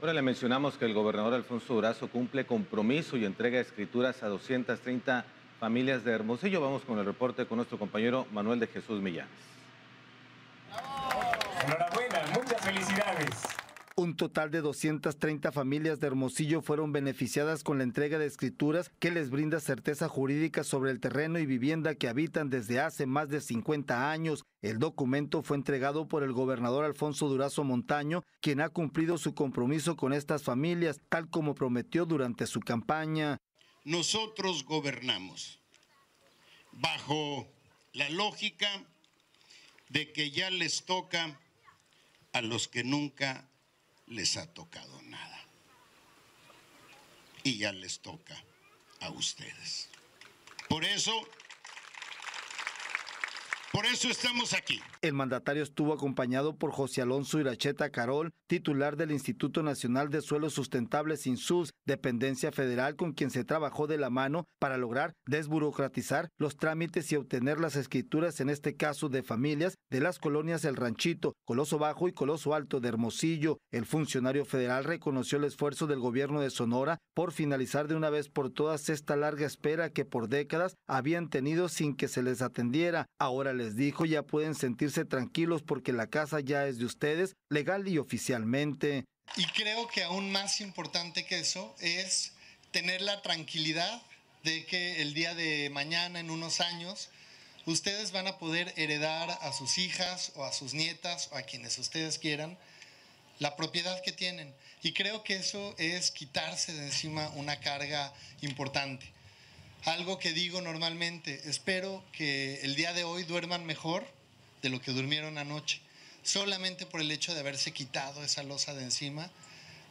Ahora le mencionamos que el gobernador Alfonso Durazo cumple compromiso y entrega escrituras a 230 familias de Hermosillo. Vamos con el reporte con nuestro compañero Manuel de Jesús Millanes. Enhorabuena, muchas felicidades. Un total de 230 familias de Hermosillo fueron beneficiadas con la entrega de escrituras que les brinda certeza jurídica sobre el terreno y vivienda que habitan desde hace más de 50 años. El documento fue entregado por el gobernador Alfonso Durazo Montaño, quien ha cumplido su compromiso con estas familias, tal como prometió durante su campaña. Nosotros gobernamos bajo la lógica de que ya les toca a los que nunca les ha tocado nada. Y ya les toca a ustedes. Por eso por eso estamos aquí. El mandatario estuvo acompañado por José Alonso Iracheta Carol, titular del Instituto Nacional de Suelos Sustentables INSUS, dependencia federal con quien se trabajó de la mano para lograr desburocratizar los trámites y obtener las escrituras, en este caso de familias de las colonias El Ranchito, Coloso Bajo y Coloso Alto de Hermosillo. El funcionario federal reconoció el esfuerzo del gobierno de Sonora por finalizar de una vez por todas esta larga espera que por décadas habían tenido sin que se les atendiera. Ahora dijo ya pueden sentirse tranquilos porque la casa ya es de ustedes, legal y oficialmente. Y creo que aún más importante que eso es tener la tranquilidad de que el día de mañana, en unos años, ustedes van a poder heredar a sus hijas o a sus nietas o a quienes ustedes quieran la propiedad que tienen. Y creo que eso es quitarse de encima una carga importante algo que digo normalmente, espero que el día de hoy duerman mejor de lo que durmieron anoche, solamente por el hecho de haberse quitado esa losa de encima,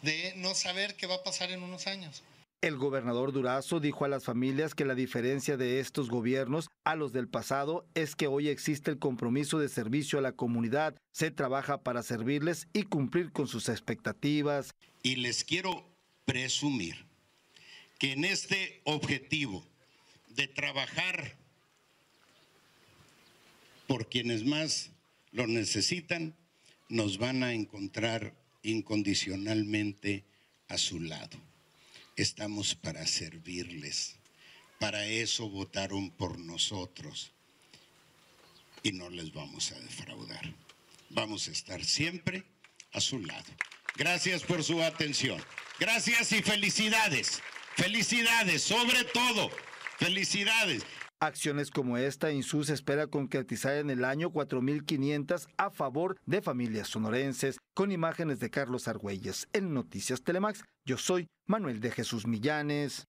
de no saber qué va a pasar en unos años. El gobernador Durazo dijo a las familias que la diferencia de estos gobiernos a los del pasado es que hoy existe el compromiso de servicio a la comunidad, se trabaja para servirles y cumplir con sus expectativas. Y les quiero presumir que en este objetivo de trabajar por quienes más lo necesitan, nos van a encontrar incondicionalmente a su lado. Estamos para servirles. Para eso votaron por nosotros. Y no les vamos a defraudar. Vamos a estar siempre a su lado. Gracias por su atención. Gracias y felicidades. Felicidades, sobre todo Felicidades. Acciones como esta, INSUS espera concretizar en el año 4.500 a favor de familias sonorenses, con imágenes de Carlos Argüelles. En Noticias Telemax, yo soy Manuel de Jesús Millanes.